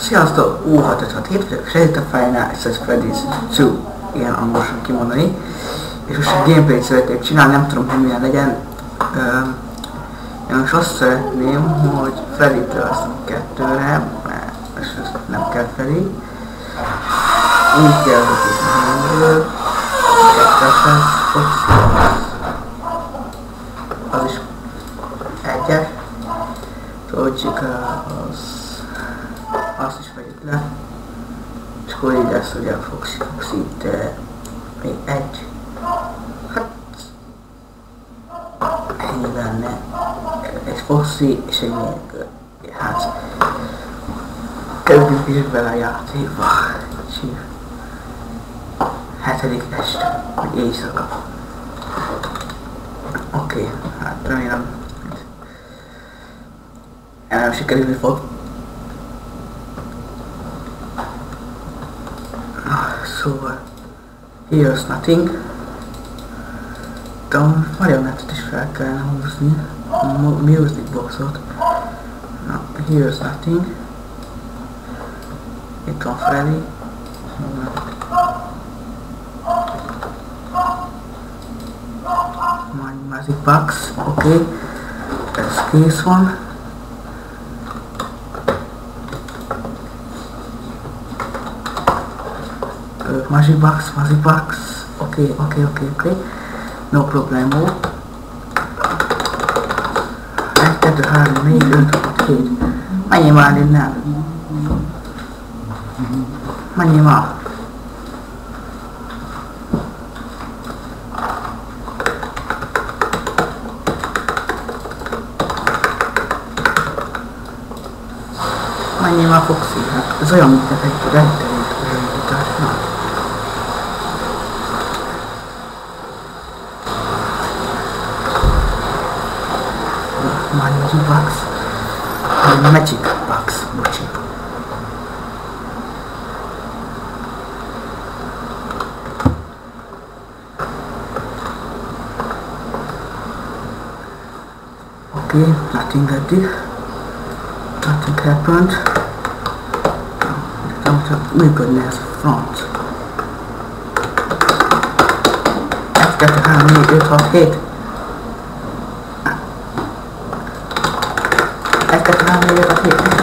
Sziasztok! Ú, 667 vagyok, Freddy a Final Access Freddy's 2, ilyen angolosan kimondani. És most egy gameplayt szeretnék csinálni, nem tudom, hogy milyen legyen. Én most azt szeretném, hogy Freddy-től azt kettőre, mert most nem kell Freddy. Úgy kell, hogy itt. Kettesen, az is egyes. Trollcsika az azt is vegyük le. És akkor így lesz ugye Foxy, Foxy itt uh, még egy. Hát ennyi lenne. Egy Foxy és egy még hát kezdjük is bele a játékba. Csív. Hetedik este, vagy éjszaka. Oké, okay, hát remélem nem sikerülni fog. Szóval, here's nothing. A marionettet is fel kellene húzni. Music boxot. Na, here's nothing. Itt van Freddy. Magic box. Okay. Ez kész. Magic box, magic box. Okay, okay, okay, okay. No problemo. 1, 2, 3, 4, 5, 6, 7. Mennyi már innen? Mennyi már? Mennyi már Foxy? Hát ez olyan, mint egy rejtelét, olyan mutatás. Magic box. Magic box. Magic. Okay, nothing like this. Nothing happened. Működne ez a front. Egy, kettő, három, négy, öt, hat, hét. 1, 2, 3,